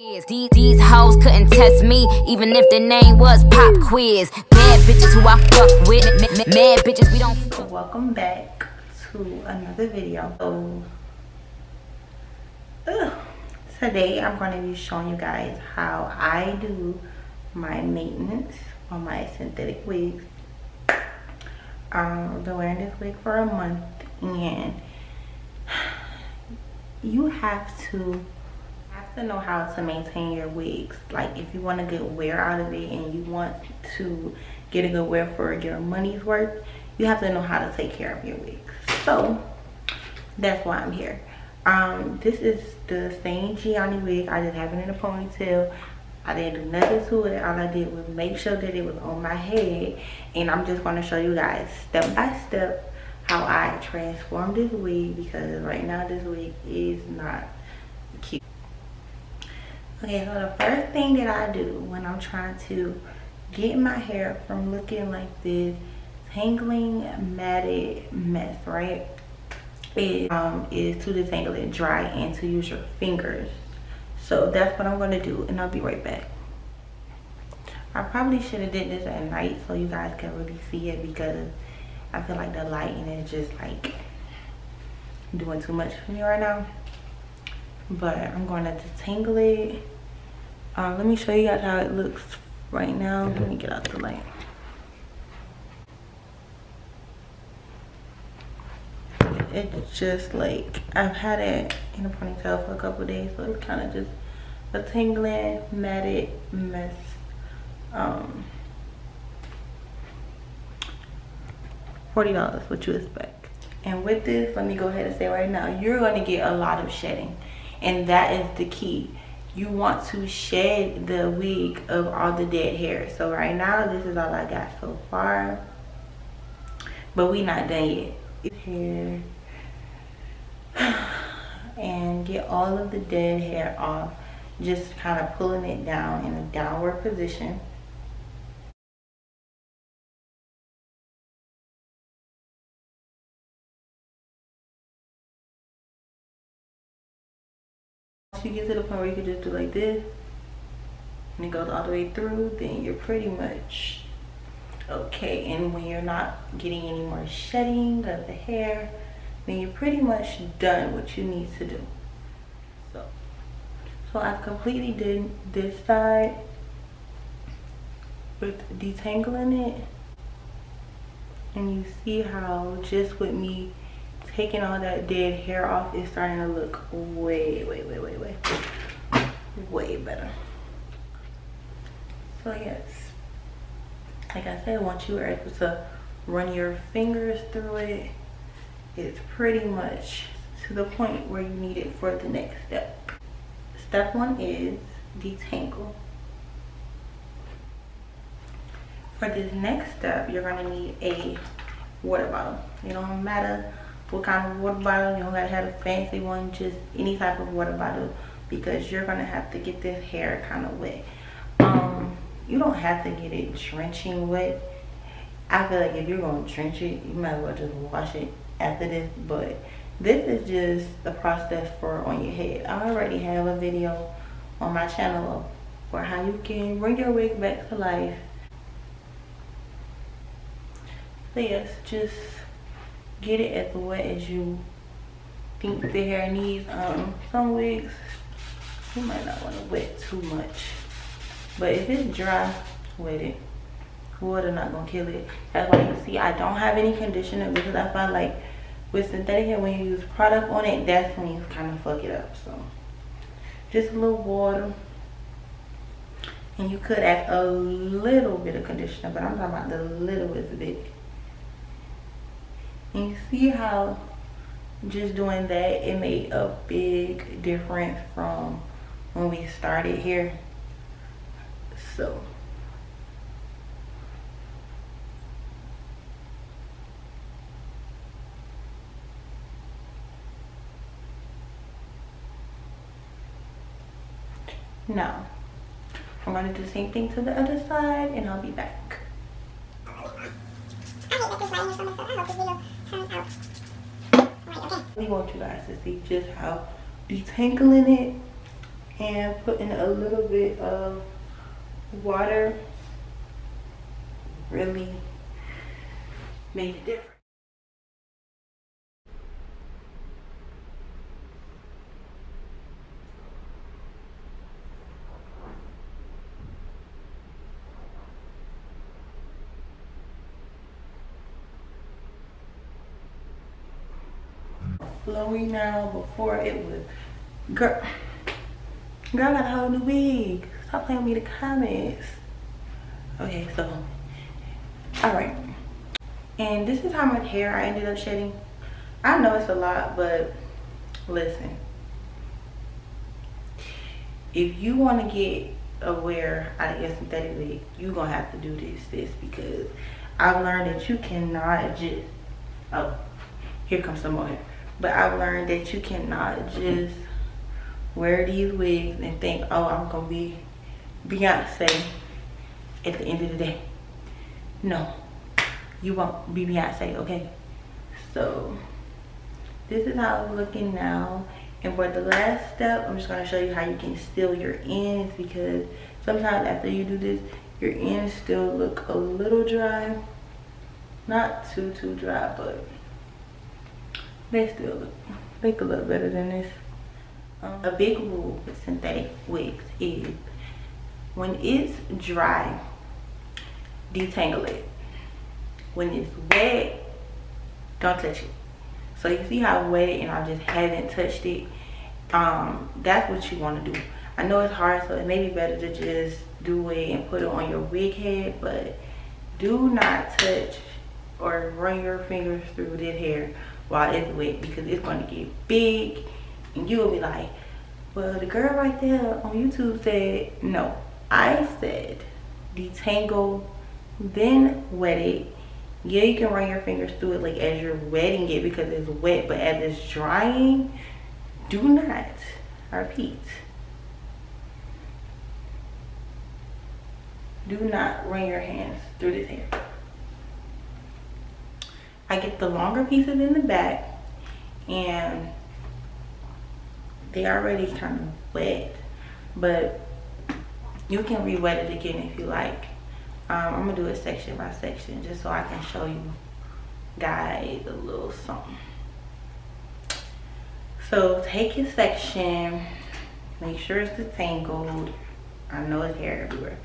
These, these hoes couldn't test me, even if the name was Pop Quiz. Bad bitches who I fuck with, mad bitches we don't. So welcome back to another video. So, ugh. today I'm going to be showing you guys how I do my maintenance on my synthetic wigs. Um, I've been wearing this wig for a month, and you have to to know how to maintain your wigs. Like if you want to get wear out of it and you want to get a good wear for your money's worth, you have to know how to take care of your wigs. So that's why I'm here. Um, this is the same Gianni wig. I just have it in a ponytail. I didn't do nothing to it. All I did was make sure that it was on my head. And I'm just going to show you guys step by step how I transformed this wig because right now this wig is not. Okay, so the first thing that I do when I'm trying to get my hair from looking like this tangling matted mess, right? Is, um, is to detangle it dry and to use your fingers. So that's what I'm gonna do and I'll be right back. I probably should have did this at night so you guys can really see it because I feel like the lighting is just like doing too much for me right now but I'm going to detangle it. Uh, let me show you guys how it looks right now. Let me get out the light. It's just like, I've had it in a ponytail for a couple days, so it's kind of just a tingling, matted mess. Um, $40, what you expect. And with this, let me go ahead and say right now, you're going to get a lot of shedding and that is the key you want to shed the wig of all the dead hair so right now this is all i got so far. But we not done yet. Here and get all of the dead hair off. Just kind of pulling it down in a downward position you get to the point where you can just do like this. And it goes all the way through then you're pretty much okay. And when you're not getting any more shedding of the hair then you're pretty much done what you need to do. So so I've completely did this side with detangling it. And you see how just with me taking all that dead hair off is starting to look way, way, way, way, way, way better. So yes, like I said, once you are able to run your fingers through it, it's pretty much to the point where you need it for the next step. Step one is detangle. For this next step, you're gonna need a water bottle. It don't matter what kind of water bottle. You don't gotta have a fancy one, just any type of water bottle because you're gonna have to get this hair kind of wet. Um, you don't have to get it drenching wet. I feel like if you're gonna drench it, you might as well just wash it after this. But this is just the process for on your head. I already have a video on my channel for how you can bring your wig back to life. So yes, just get it as wet as you think the hair needs. Um, some wigs, you might not want to wet too much. But if it's dry, wet it. Water not gonna kill it. That's why you see I don't have any conditioner because I find like with synthetic hair when you use product on it, that's when you kind of fuck it up. So just a little water. And you could add a little bit of conditioner, but I'm talking about the littlest bit. And you see how just doing that, it made a big difference from when we started here. So. Now, I'm going to do the same thing to the other side and I'll be back. We want you guys to see just how detangling it and putting a little bit of water really made a difference. Flowy now. Before it was, girl, girl got a whole new wig. Stop playing me the comments. Okay, so, all right. And this is how much hair I ended up shedding. I know it's a lot, but listen. If you want to get aware out of your synthetic wig, you're going to have to do this, this, because I've learned that you cannot just, oh, here comes some more hair. But I've learned that you cannot just wear these wigs and think, oh, I'm going to be Beyonce at the end of the day. No, you won't be Beyonce, okay? So, this is how it's looking now. And for the last step, I'm just going to show you how you can seal your ends because sometimes after you do this, your ends still look a little dry. Not too, too dry, but they still look, look a little better than this. Um, a big rule with synthetic wigs is when it's dry, detangle it. When it's wet, don't touch it. So you see how wet it and I just haven't touched it. Um, that's what you want to do. I know it's hard, so it may be better to just do it and put it on your wig head, but do not touch or run your fingers through this hair while it's wet because it's going to get big and you'll be like, well, the girl right there on YouTube said, no. I said detangle, then wet it. Yeah, you can run your fingers through it like as you're wetting it because it's wet, but as it's drying, do not, I repeat, do not run your hands through this hair. I get the longer pieces in the back and they already kind of wet, but you can re-wet it again if you like. Um, I'm gonna do it section by section just so I can show you guys a little something. So take your section, make sure it's detangled. I know it's hair everywhere.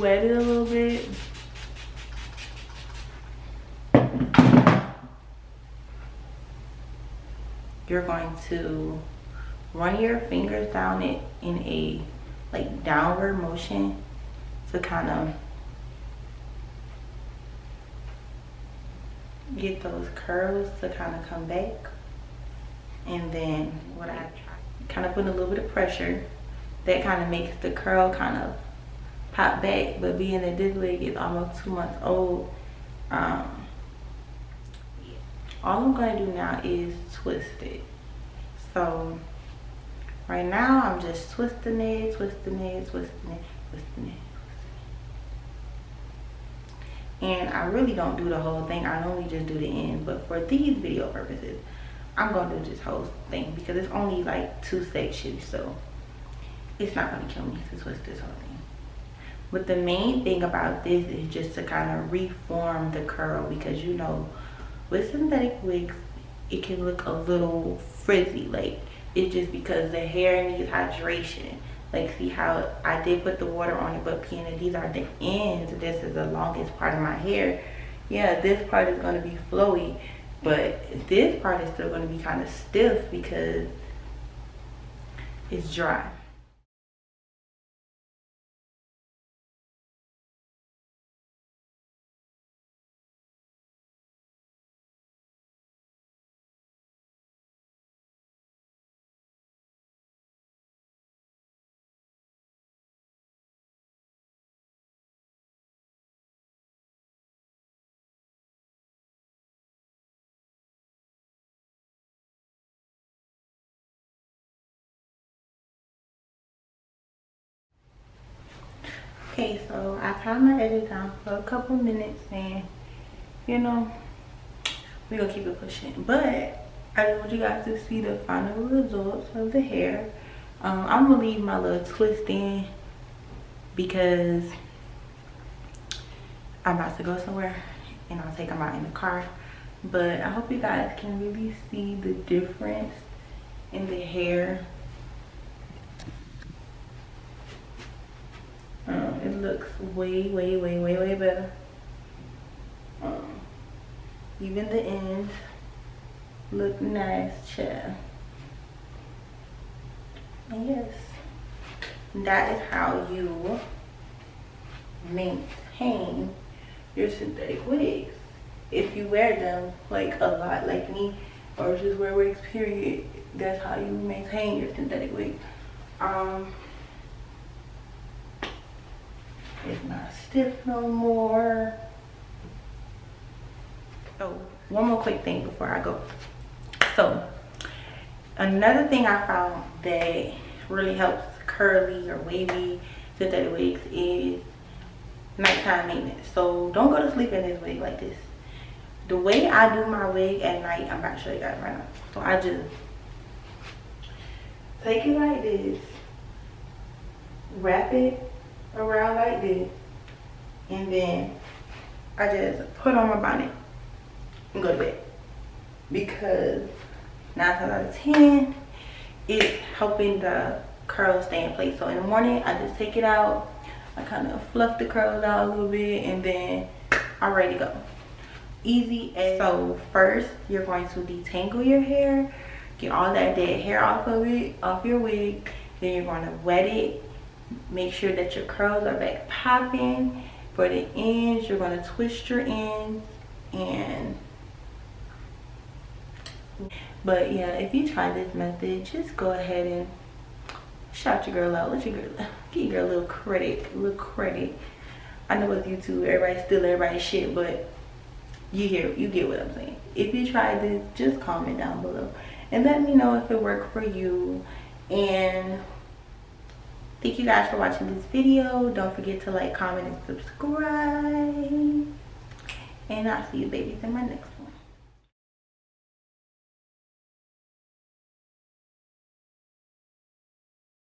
Wet it a little bit. You're going to run your fingers down it in a like downward motion to kind of get those curls to kind of come back. And then what I kind of put a little bit of pressure that kind of makes the curl kind of pop back. But being that this wig is almost two months old um, all I'm going to do now is twist it. So right now I'm just twisting it twisting it twisting it twisting it. And I really don't do the whole thing. I normally just do the end but for these video purposes I'm gonna do this whole thing because it's only like two sections so it's not gonna kill me to twist this whole thing. But the main thing about this is just to kind of reform the curl because you know with synthetic wigs it can look a little frizzy like it's just because the hair needs hydration. Like see how i did put the water on it but Piana, these are the ends. This is the longest part of my hair. Yeah this part is going to be flowy but this part is still going to be kind of stiff because it's dry okay so i timed my edit down for a couple minutes and you know we're gonna keep it pushing. But i just want you guys to see the final results of the hair. Um, i'm gonna leave my little twist in because i'm about to go somewhere and i'll take them out in the car. But i hope you guys can really see the difference in the hair um, it looks way way way way way better. Um, even the ends look nice child and yes that is how you maintain your synthetic wigs. If you wear them like a lot like me or just wear wigs period that's how you maintain your synthetic wig um it's not stiff no more. Oh one more quick thing before i go. So another thing i found that really helps curly or wavy synthetic wigs is nighttime maintenance. So don't go to sleep in this wig like this. The way I do my wig at night, I'm about to show you guys right now. So I just take it like this, wrap it around like this, and then I just put on my bonnet and go to bed. Because 9 times out of 10, it's helping the curls stay in place. So in the morning, I just take it out, I kind of fluff the curls out a little bit, and then I'm ready to go easy as so first you're going to detangle your hair get all that dead hair off of it off your wig then you're going to wet it make sure that your curls are back popping. For the ends you're going to twist your ends and but yeah if you try this method just go ahead and shout your girl out. Let your girl give your girl a little credit a little credit. I know with youtube everybody steal everybody's shit but you hear you get what i'm saying. If you try this just comment down below and let me know if it worked for you. And thank you guys for watching this video. Don't forget to like comment and subscribe. And i'll see you babies in my next